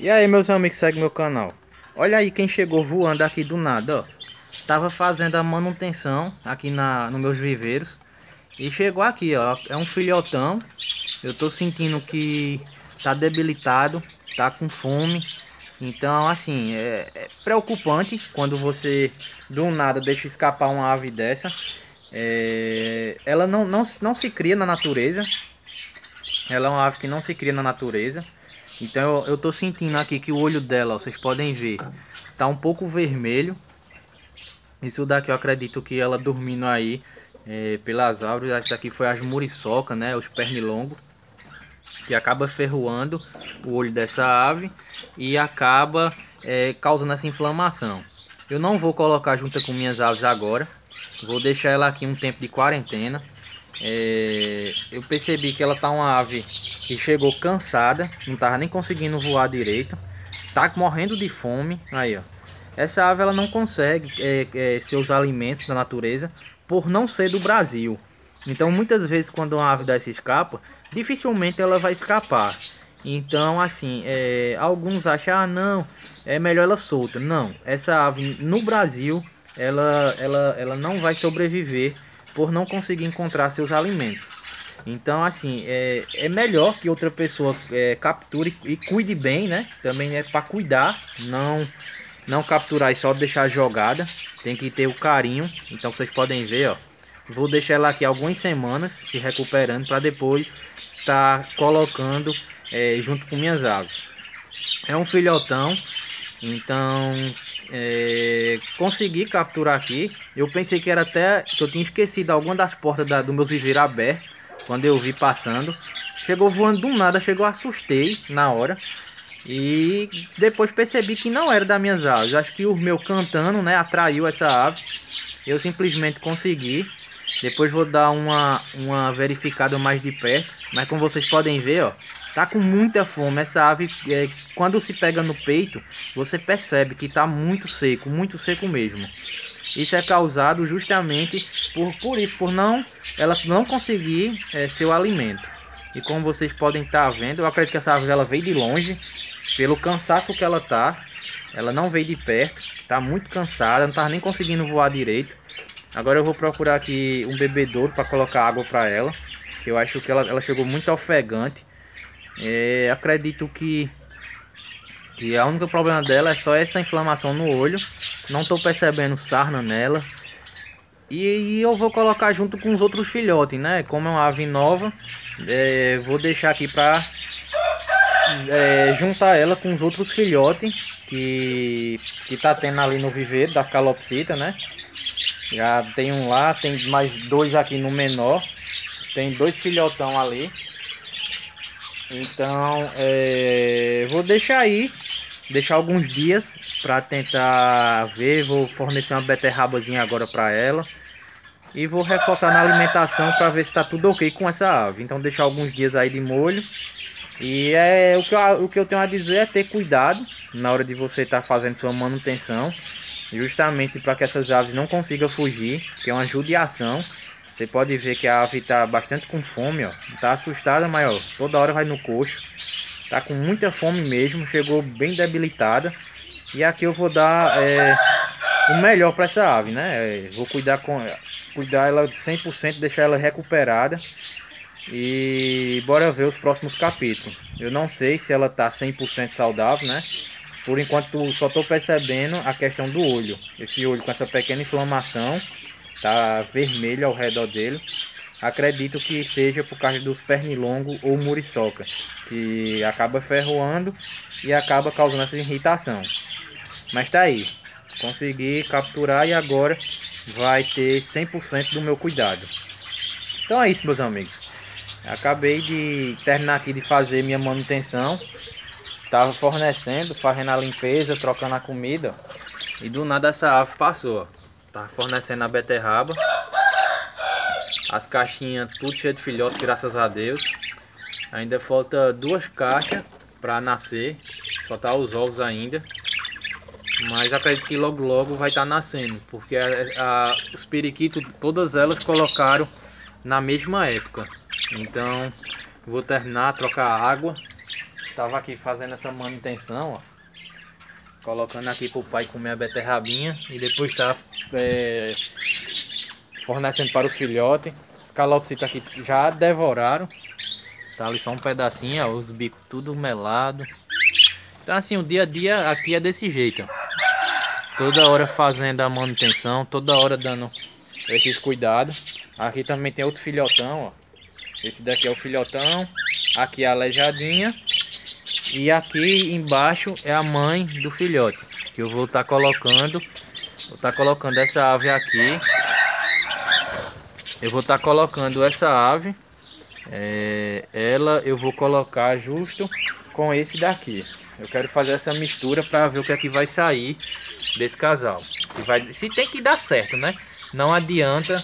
E aí meus amigos que seguem meu canal. Olha aí quem chegou voando aqui do nada ó. Tava fazendo a manutenção aqui na, nos meus viveiros. E chegou aqui ó. É um filhotão. Eu tô sentindo que tá debilitado Tá com fome. Então assim é, é preocupante Quando você do nada deixa escapar uma ave dessa. É, Ela não, não, não se cria na natureza. Ela é uma ave que não se cria na natureza então eu, tô sentindo aqui que o olho dela, ó, vocês podem ver, tá um pouco vermelho. Isso daqui eu acredito que ela dormindo aí é, pelas árvores. Essa aqui foi as muriçoca, né? Os pernilongos. Que acaba ferroando o olho dessa ave e acaba é, causando essa inflamação. Eu não vou colocar junto com minhas aves agora. Vou deixar ela aqui um tempo de quarentena. É, eu percebi que ela tá uma ave que chegou cansada, não tava nem conseguindo voar direito, tá morrendo de fome. Aí, ó. Essa ave ela não consegue é, é, seus alimentos da natureza por não ser do Brasil. Então, muitas vezes, quando uma ave dessa escapa, dificilmente ela vai escapar. Então, assim, é, alguns acham, ah, não, é melhor ela solta. Não, essa ave no Brasil, ela, ela, ela não vai sobreviver por não conseguir encontrar seus alimentos. Então, assim, é, é melhor que outra pessoa é, capture e cuide bem, né? Também é para cuidar, não não capturar e só deixar jogada. Tem que ter o carinho. Então, vocês podem ver, ó. Vou deixar ela aqui algumas semanas se recuperando para depois estar tá colocando é, junto com minhas aves. É um filhotão então, é, consegui capturar aqui. Eu pensei que era até que eu tinha esquecido alguma das portas da, do meu viveiro aberto. Quando eu vi passando. Chegou voando do nada, chegou, assustei na hora. E depois percebi que não era das minhas aves. Acho que o meu cantando, né, atraiu essa ave. Eu simplesmente consegui. Depois vou dar uma, uma verificada mais de perto. Mas como vocês podem ver, ó, tá com muita fome. Essa ave, é, quando se pega no peito, você percebe que tá muito seco, muito seco mesmo. Isso é causado justamente por, por isso, por não ela não conseguir é, seu alimento. E como vocês podem estar tá vendo, eu acredito que essa ave ela veio de longe, pelo cansaço que ela tá. Ela não veio de perto, tá muito cansada, não tá nem conseguindo voar direito. Agora eu vou procurar aqui um bebedouro para colocar água para ela, que eu acho que ela, ela chegou muito ofegante. É, acredito que que a única problema dela é só essa inflamação no olho. Não estou percebendo sarna nela. E, e, eu vou colocar junto com os outros filhotes, né? Como é uma ave nova, é, vou deixar aqui para é, juntar ela com os outros filhotes que, que tá tendo ali no viveiro das calopsitas, né? Já tem um lá, tem mais dois aqui no menor. Tem dois filhotão ali. Então, é, vou deixar aí, deixar alguns dias para tentar ver. Vou fornecer uma beterrabazinha agora para ela. E vou reforçar na alimentação para ver se está tudo ok com essa ave. Então, deixar alguns dias aí de molho. E é o que, eu, o que eu tenho a dizer é ter cuidado na hora de você estar tá fazendo sua manutenção. Justamente para que essas aves não consigam fugir, que é uma judiação. Você pode ver que a ave está bastante com fome, ó. Tá assustada, mas ó, toda hora vai no coxo. Tá com muita fome mesmo, chegou bem debilitada. E aqui eu vou dar é, o melhor para essa ave, né? É, vou cuidar com cuidar ela 100%, deixar ela recuperada. E bora ver os próximos capítulos. Eu não sei se ela tá 100% saudável, né? Por enquanto só tô percebendo a questão do olho. Esse olho com essa pequena inflamação tá vermelho ao redor dele. Acredito que seja por causa dos pernilongos ou muriçoca, que acaba ferroando e acaba causando essa irritação. Mas tá aí, consegui capturar e agora vai ter 100% do meu cuidado. Então é isso, meus amigos. Acabei de terminar aqui de fazer minha manutenção. Tava fornecendo, fazendo a limpeza, trocando a comida. E do nada essa ave passou. Tá fornecendo a beterraba. As caixinhas tudo cheio de filhote, graças a Deus. Ainda falta duas caixas para nascer. Só tá os ovos ainda. Mas acredito que logo logo vai estar tá nascendo. Porque a, a, os periquitos, todas elas colocaram na mesma época. Então vou terminar, trocar água. Tava aqui fazendo essa manutenção, ó. Colocando aqui pro pai comer a beterrabinha. E depois tá é, fornecendo para os filhotes. Os calopsitas aqui já devoraram. Tá ali só um pedacinho, ó, os bicos tudo melado. Então assim, o dia a dia aqui é desse jeito, ó. Toda hora fazendo a manutenção, toda hora dando esses cuidados. Aqui também tem outro filhotão, ó. Esse daqui é o filhotão. Aqui é a aleijadinha. E aqui embaixo é a mãe do filhote. Que eu vou estar tá colocando. Vou estar tá colocando essa ave aqui. Eu vou estar tá colocando essa ave. É, ela eu vou colocar justo com esse daqui. Eu quero fazer essa mistura para ver o que é que vai sair desse casal. Se, vai, se tem que dar certo, né? Não adianta,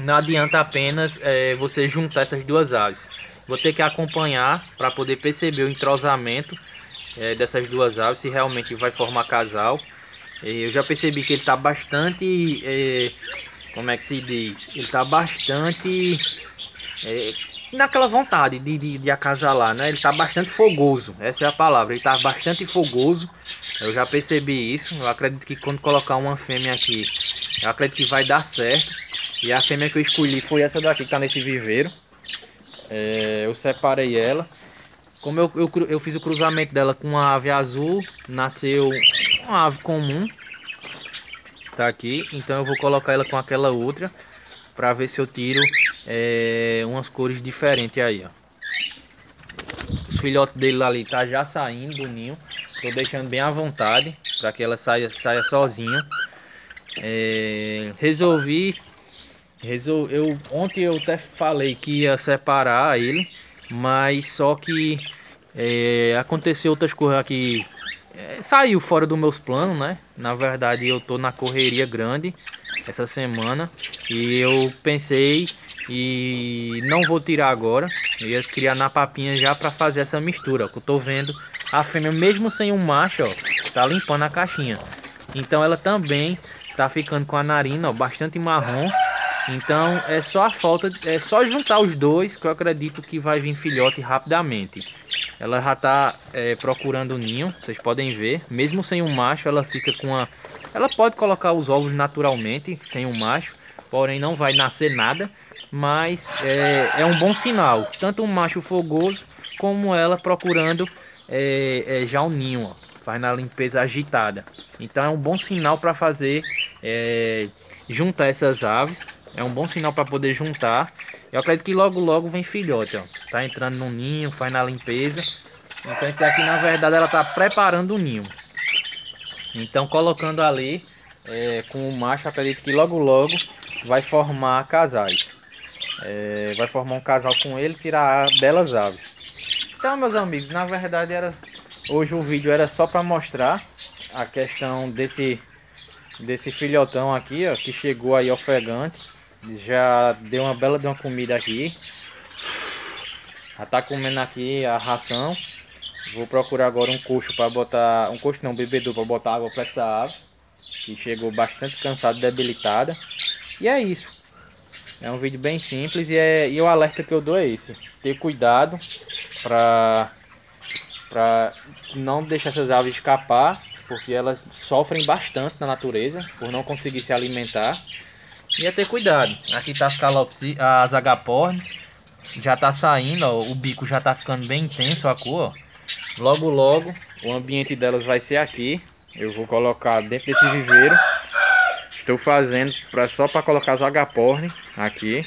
não adianta apenas é, você juntar essas duas aves. Vou ter que acompanhar para poder perceber o entrosamento é, dessas duas aves, se realmente vai formar casal. Eu já percebi que ele está bastante, é, como é que se diz? Ele está bastante é, naquela vontade de, de, de, acasalar, né? Ele tá bastante fogoso, essa é a palavra. Ele tá bastante fogoso. Eu já percebi isso. Eu acredito que quando colocar uma fêmea aqui, eu acredito que vai dar certo. E a fêmea que eu escolhi foi essa daqui que tá nesse viveiro. É, eu separei ela. Como eu, eu, eu fiz o cruzamento dela com uma ave azul, nasceu uma ave comum. Tá aqui, então eu vou colocar ela com aquela outra para ver se eu tiro é, umas cores diferentes aí, ó. Os filhotes dele ali tá já saindo do ninho. Tô deixando bem à vontade para que ela saia, saia sozinho. É, resolvi, resol, eu ontem eu até falei que ia separar ele, mas só que é, aconteceu outras coisas aqui é, saiu fora dos meus planos, né? Na verdade, eu tô na correria grande essa semana e eu pensei e não vou tirar agora. Eu ia criar na papinha já para fazer essa mistura. Que eu tô vendo a fêmea mesmo sem um macho, ó, tá limpando a caixinha. Então ela também tá ficando com a narina, ó, bastante marrom. Então é só a falta, é só juntar os dois que eu acredito que vai vir filhote rapidamente. Ela já tá é, procurando o ninho, vocês podem ver. Mesmo sem um macho, ela fica com a... Ela pode colocar os ovos naturalmente, sem um macho. Porém, não vai nascer nada. Mas é, é um bom sinal. Tanto um macho fogoso, como ela procurando é, é, já o ninho, ó. Faz na limpeza agitada. Então é um bom sinal para fazer... É, juntar essas aves é um bom sinal para poder juntar. Eu acredito que logo logo vem filhote, ó. Tá entrando no ninho, faz na limpeza. Então esse daqui na verdade ela tá preparando o ninho. Então colocando ali é, com o macho, acredito que logo logo vai formar casais. É, vai formar um casal com ele, tirar belas aves. Então meus amigos, na verdade era hoje o vídeo era só para mostrar a questão desse desse filhotão aqui, ó, que chegou aí ofegante. Já deu uma bela de uma comida aqui. Já tá comendo aqui a ração. Vou procurar agora um coxo para botar... Um coxo não, um bebedouro para botar água para essa ave. Que chegou bastante cansada, debilitada. E é isso. É um vídeo bem simples e, é, e o alerta que eu dou é esse. Ter cuidado para para não deixar essas aves escapar, porque elas sofrem bastante na natureza por não conseguir se alimentar. É ter cuidado. Aqui tá as calopsi, as agapornis. Já tá saindo, ó, o bico já tá ficando bem intenso a cor, ó. Logo, logo, o ambiente delas vai ser aqui. Eu vou colocar dentro desse viveiro. Estou fazendo pra, só para colocar as agaporni aqui.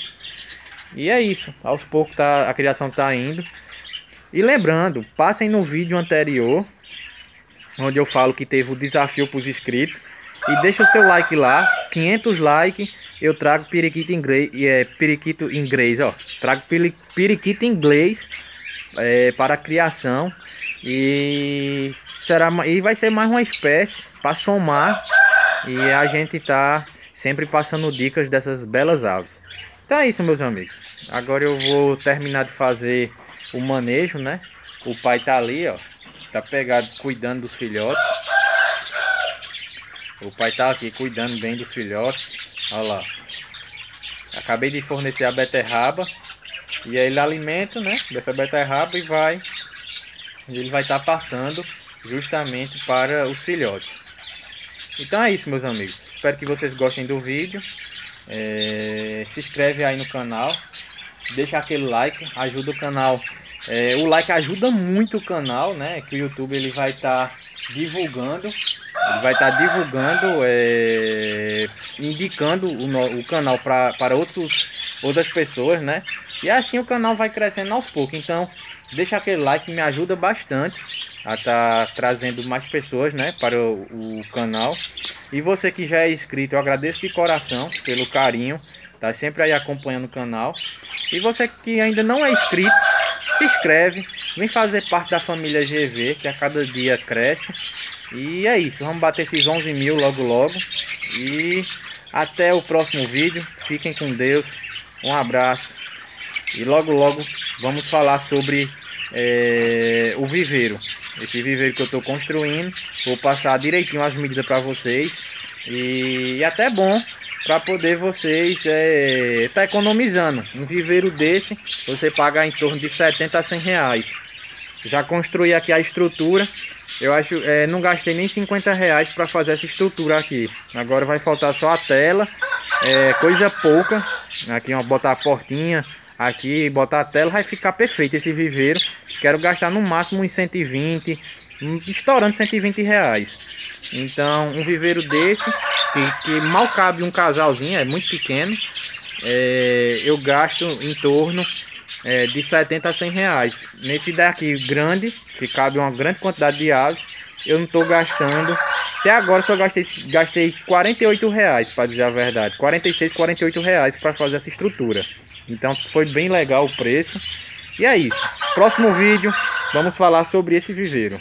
E é isso. Aos poucos tá, a criação tá indo. E lembrando, passem no vídeo anterior, onde eu falo que teve o desafio para os inscritos. E deixa o seu like lá, 500 likes eu trago periquito inglês, é, periquito inglês, ó. Trago periquito inglês é, para criação e será e vai ser mais uma espécie para somar e a gente tá sempre passando dicas dessas belas aves. Então é isso, meus amigos. Agora eu vou terminar de fazer o manejo, né? O pai tá ali, ó. Tá pegado cuidando dos filhotes. O pai tá aqui cuidando bem dos filhotes. Olha lá. Acabei de fornecer a beterraba. E aí ele alimenta, né? Dessa beterraba e vai ele vai estar tá passando justamente para os filhotes. Então é isso, meus amigos. Espero que vocês gostem do vídeo. É, se inscreve aí no canal, deixa aquele like, ajuda o canal. É, o like ajuda muito o canal, né? Que o YouTube ele vai estar tá divulgando, ele vai estar tá divulgando, é, indicando o, o canal pra, para outros, outras pessoas, né? E assim o canal vai crescendo aos poucos. Então deixa aquele like, me ajuda bastante a estar tá trazendo mais pessoas né, para o, o, canal. E você que já é inscrito, eu agradeço de coração pelo carinho, tá sempre aí acompanhando o canal. E você que ainda não é inscrito, se inscreve, vem fazer parte da família GV, que a cada dia cresce. E é isso, vamos bater esses 11 mil logo logo. E até o próximo vídeo, fiquem com Deus, um abraço. E logo logo vamos falar sobre é, o viveiro. Esse viveiro que eu estou construindo. Vou passar direitinho as medidas para vocês. E, e até bom para poder vocês é, tá economizando. Um viveiro desse você paga em torno de 70 a 100 reais. Já construí aqui a estrutura. Eu acho, é, não gastei nem 50 reais para fazer essa estrutura aqui. Agora vai faltar só a tela, é, coisa pouca. Aqui, ó, botar a portinha, aqui, botar a tela, vai ficar perfeito esse viveiro. Quero gastar no máximo uns 120, estourando 120 reais. Então, um viveiro desse, que, que mal cabe um casalzinho, é muito pequeno, é, eu gasto em torno é, de 70 a 100 reais. Nesse daqui grande, que cabe uma grande quantidade de aves, eu não estou gastando. Até agora só gastei, gastei 48 reais, para dizer a verdade. 46, 48 reais para fazer essa estrutura. Então foi bem legal o preço. E é isso. Próximo vídeo, vamos falar sobre esse viveiro.